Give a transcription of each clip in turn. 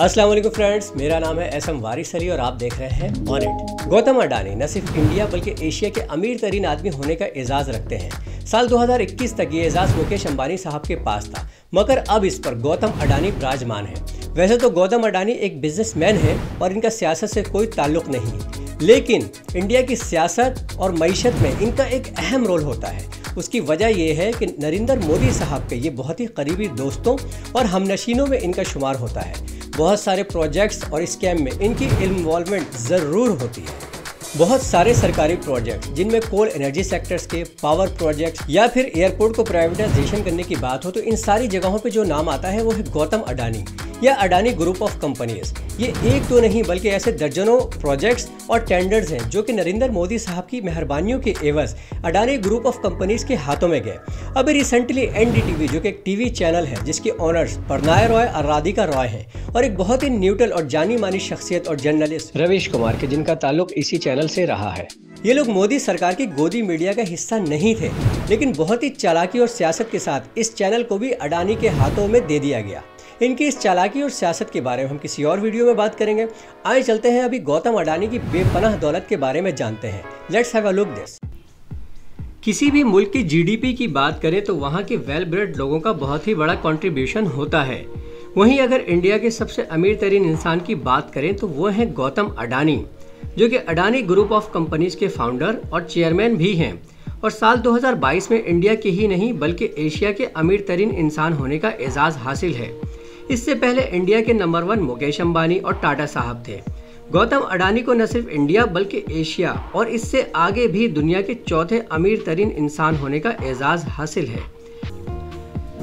वालेकुम फ्रेंड्स, मेरा नाम है एस एम वारिस अली और आप देख रहे हैं ऑन इट गौतम अडानी न सिर्फ़ इंडिया बल्कि एशिया के अमीर तरीन आदमी होने का एजाज़ रखते हैं। साल 2021 तक ये एजाज़ मुकेश अंबानी साहब के पास था, मगर अब इस पर गौतम अडानी विराजमान है। वैसे तो गौतम अडानी एक बिजनेसमैन है और इनका सियासत से कोई ताल्लुक नहीं। लेकिन इंडिया की सियासत और मीशत में इनका एक अहम रोल होता है। उसकी वजह यह है कि नरेंद्र मोदी साहब के ये बहुत ही करीबी दोस्तों और हमनशीनों में इनका शुमार होता है। बहुत सारे प्रोजेक्ट्स और स्कैम में इनकी इन्वॉल्वमेंट ज़रूर होती है। बहुत सारे सरकारी प्रोजेक्ट जिनमें कोल एनर्जी सेक्टर्स के पावर प्रोजेक्ट या फिर एयरपोर्ट को प्राइवेटाइजेशन करने की बात हो तो इन सारी जगहों पे जो नाम आता है, वो है गौतम अडानी या अडानी ग्रुप ऑफ़ कंपनीज़ ये एक तो नहीं, बल्कि ऐसे दर्जनों प्रोजेक्ट्स और टेंडर्स हैं, जो कि नरेंद्र मोदी साहब की मेहरबानियों के एवज अडानी ग्रुप ऑफ़ कंपनीज़ के हाथों में गए। अभी रिसेंटली एनडीटीवी जो कि एक टीवी चैनल है, जिसके ऑनर्स परनाय रॉय और राधिका रॉय है, और एक बहुत ही न्यूट्रल और जानी मानी शख्सियत और जर्नलिस्ट रवीश कुमार के, जिनका ताल्लुक इसी चैनल से रहा है। ये लोग मोदी सरकार की गोदी मीडिया का हिस्सा नहीं थे, लेकिन बहुत ही चालाकी और सियासत के साथ इस चैनल को भी अडानी के हाथों में दे दिया गया। इनकी इस चालाकी और सियासत के बारे में हम किसी और वीडियो में बात करेंगे। आए चलते हैं अभी गौतम अडानी की बेपनाह दौलत के बारे में जानते हैं। Let's have a look this किसी भी मुल्क की जीडीपी की बात करें तो वहाँ के वेल ब्रेड लोगों का बहुत ही बड़ा कंट्रीब्यूशन होता है। वहीं अगर इंडिया के सबसे अमीर तरीन इंसान की बात करें तो वो है गौतम अडानी, जो कि अडानी ग्रुप ऑफ़ कंपनीज़ के फाउंडर और चेयरमैन भी हैं। और साल 2022 में इंडिया के ही नहीं, बल्कि एशिया के अमीर तरीन इंसान होने का एजाज़ हासिल है। इससे पहले इंडिया के नंबर वन मुकेश अंबानी और टाटा साहब थे। गौतम अडानी को न सिर्फ़ इंडिया, बल्कि एशिया और इससे आगे भी दुनिया के चौथे अमीर तरीन इंसान होने का एजाज़ हासिल है।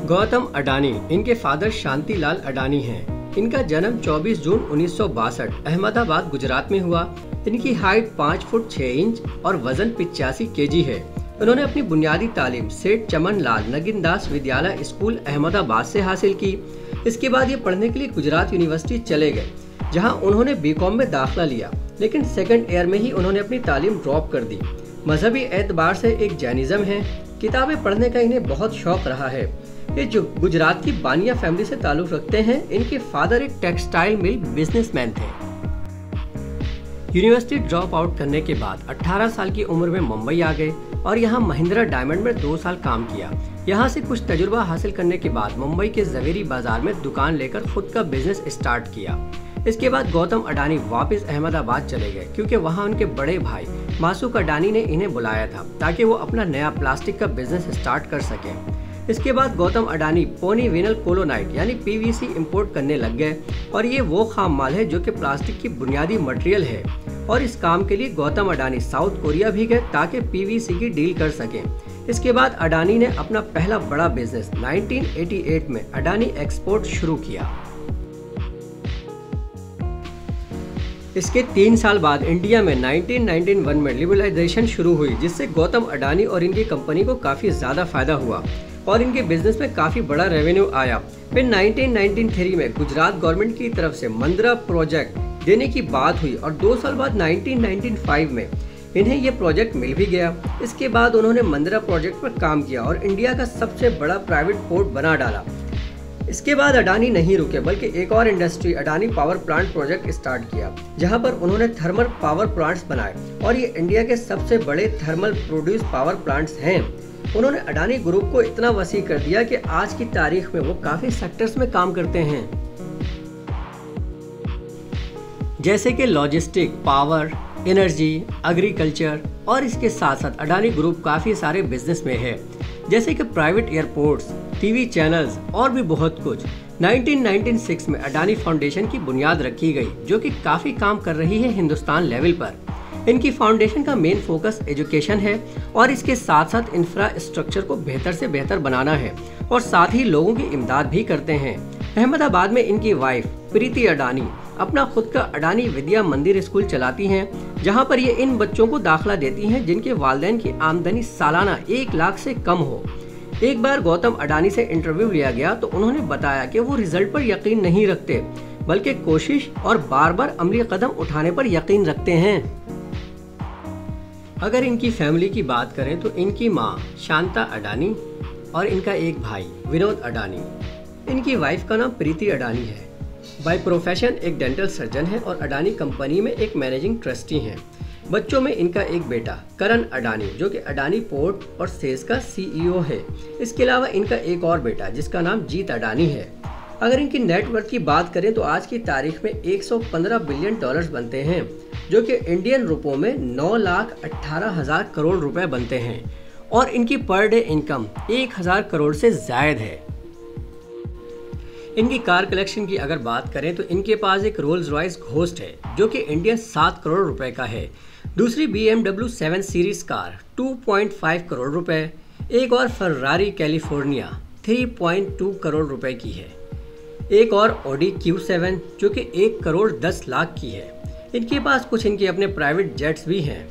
गौतम अडानी, इनके फादर शांति लाल अडानी हैं। इनका जन्म 24 जून उन्नीस सौ बासठ, अहमदाबाद, गुजरात में हुआ। इनकी हाइट 5 फुट 6 इंच और वज़न पिचासी के है। उन्होंने अपनी बुनियादी तालीम सेठ चमन लाल नगिन विद्यालय स्कूल अहमदाबाद से हासिल की। इसके बाद ये पढ़ने के लिए गुजरात यूनिवर्सिटी चले गए, जहाँ उन्होंने बीकॉम में दाखिला लिया। लेकिन सेकंड ईयर में ही उन्होंने अपनी तालीम ड्रॉप कर दी। मजहबी एतबार से एक जैनिज्म है। किताबें पढ़ने का इन्हें बहुत शौक रहा है। ये जो गुजरात की बानिया फैमिली से ताल्लुक रखते हैं, इनके फादर एक टेक्सटाइल मिल बिजनेसमैन थे। यूनिवर्सिटी ड्रॉप आउट करने के बाद 18 साल की उम्र में मुंबई आ गए और यहाँ महिंद्रा डायमंड में दो साल काम किया। यहाँ से कुछ तजुर्बा हासिल करने के बाद मुंबई के जवेरी बाज़ार में दुकान लेकर खुद का बिज़नेस स्टार्ट किया। इसके बाद गौतम अडानी वापस अहमदाबाद चले गए, क्योंकि वहाँ उनके बड़े भाई मासूक अडानी ने इन्हें बुलाया था, ताकि वो अपना नया प्लास्टिक का बिज़नेस स्टार्ट कर सके। इसके बाद Gautam Adani poly vinyl chloride यानी पीवीसी इंपोर्ट करने लग गए, और ये वो खाम माल है जो कि प्लास्टिक की बुनियादी मटेरियल है। और इस काम के लिए गौतम अडानी साउथ कोरिया भी गए ताकि पीवीसी की डील कर सकें। इसके बाद अडानी ने अपना पहला बड़ा बिज़नेस 1988 में अडानी एक्सपोर्ट शुरू किया। इसके तीन साल बाद इंडिया में 1991 में लिबरलाइजेशन शुरू हुई, जिससे गौतम अडानी और इनकी कंपनी को काफ़ी ज़्यादा फ़ायदा हुआ और इनके बिज़नेस में काफ़ी बड़ा रेवेन्यू आया। फिर 1993 में गुजरात गवर्नमेंट की तरफ़ से मंदरा प्रोजेक्ट देने की बात हुई और दो साल बाद 1995 में इन्हें ये प्रोजेक्ट मिल भी गया। इसके बाद उन्होंने मंदरा प्रोजेक्ट पर काम किया और इंडिया का सबसे बड़ा प्राइवेट पोर्ट बना डाला। इसके बाद अडानी नहीं रुके, बल्कि एक और industry, Adani power plant project start किया, जहाँ पर उन्होंने थर्मल पावर प्लांट्स बनाए और ये इंडिया के सबसे बड़े थर्मल प्रोड्यूस पावर प्लांट्स हैं। उन्होंने अडानी ग्रुप को इतना वसी कर दिया कि आज की तारीख में वो काफ़ी सेक्टर्स में काम करते हैं। जैसे कि लॉजिस्टिक पावर एनर्जी एग्रीकल्चर और इसके साथ साथ अडानी ग्रुप काफ़ी सारे बिज़नेस में है। जैसे कि प्राइवेट एयरपोर्ट्स टीवी चैनल्स और भी बहुत कुछ। 1996 में अडानी फाउंडेशन की बुनियाद रखी गई, जो कि काफ़ी काम कर रही है हिंदुस्तान लेवल पर। इनकी फाउंडेशन का मेन फोकस एजुकेशन है और इसके साथ साथ इंफ्रास्ट्रक्चर को बेहतर से बेहतर बनाना है और साथ ही लोगों की इमदाद भी करते हैं। अहमदाबाद में इनकी वाइफ प्रीति अडानी अपना खुद का अडानी विद्या मंदिर स्कूल चलाती हैं, जहाँ पर ये इन बच्चों को दाखिला देती हैं जिनके वालदेन की आमदनी सालाना एक लाख से कम हो। एक बार गौतम अडानी से इंटरव्यू लिया गया तो उन्होंने बताया कि वो रिज़ल्ट पर यकीन नहीं रखते, बल्कि कोशिश और बार बार अमली कदम उठाने पर यकीन रखते हैं। अगर इनकी फैमिली की बात करें तो इनकी माँ शांता अडानी और इनका एक भाई विनोद अडानी। इनकी वाइफ का नाम प्रीति अडानी है। बाई प्रोफेशन एक डेंटल सर्जन है और अडानी कंपनी में एक मैनेजिंग ट्रस्टी हैं। बच्चों में इनका एक बेटा, करण अडानी, जो कि अडानी पोर्ट और सेज का सीईओ है। इसके अलावा इनका एक और बेटा, जिसका नाम जीत अडानी है। अगर इनकी नेटवर्थ की बात करें तो आज की तारीख में 115 बिलियन डॉलर्स बनते हैं, जो कि इंडियन रुपयों में नौ लाख अट्ठारह हज़ार करोड़ रुपए बनते हैं। और इनकी पर डे इनकम 1000 करोड़ से जायद है। इनकी कार कलेक्शन की अगर बात करें तो इनके पास एक रोल्स रॉयस घोस्ट है, जो कि इंडियन सात करोड़ रुपए का है। दूसरी B M W seven series car 2.5 crore रुपए। एक और फर्रारी कैलिफ़ोर्निया 3.2 करोड़ रुपए की है। एक और ऑडी Q7 जो कि एक करोड़ दस लाख की है। इनके पास कुछ इनके अपने प्राइवेट जेट्स भी हैं,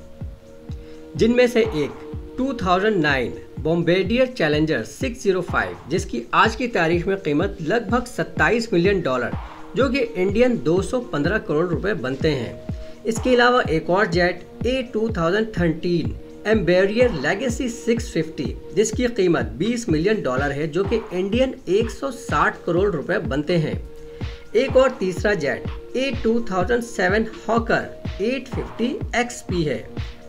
जिनमें से एक 2009 बॉम्बेडियर चैलेंजर 605 जिसकी आज की तारीख में कीमत लगभग 27 मिलियन डॉलर, जो कि इंडियन 215 करोड़ रुपए बनते हैं। इसके अलावा एक और जेट ए 2013 एम्बेरियर लेगेसी 650 जिसकी कीमत 20 मिलियन डॉलर है, जो कि इंडियन 160 करोड़ रुपए बनते हैं। एक और तीसरा जेट ए 2007 हॉकर 850 एक्सपी है।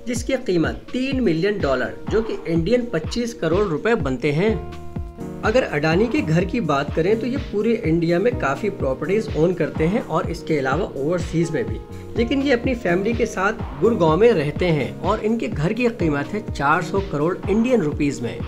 जिसकी कीमत तीन मिलियन डॉलर, जो कि इंडियन 25 करोड़ रुपए बनते हैं। अगर अडानी के घर की बात करें तो ये पूरे इंडिया में काफ़ी प्रॉपर्टीज़ ओन करते हैं और इसके अलावा ओवरसीज़ में भी। लेकिन ये अपनी फैमिली के साथ गुड़गांव में रहते हैं और इनके घर की कीमत है 400 करोड़ इंडियन रुपीज़ में।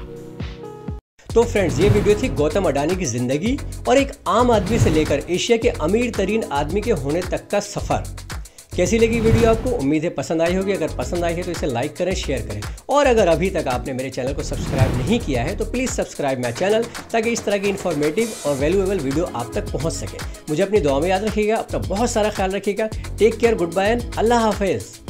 तो फ्रेंड्स ये वीडियो थी गौतम अडानी की ज़िंदगी और एक आम आदमी से लेकर एशिया के अमीर तरीन आदमी के होने तक का सफ़र। कैसी लगी वीडियो आपको? उम्मीद है पसंद आई होगी। अगर पसंद आई है तो इसे लाइक करें शेयर करें। और अगर अभी तक आपने मेरे चैनल को सब्सक्राइब नहीं किया है तो प्लीज़ सब्सक्राइब माई चैनल ताकि इस तरह की इन्फॉर्मेटिव और वैल्यूएबल वीडियो आप तक पहुँच सके। मुझे अपनी दुआ में याद रखिएगा, अपना बहुत सारा ख्याल रखिएगा। Take care good bye and Allah हाफिज़।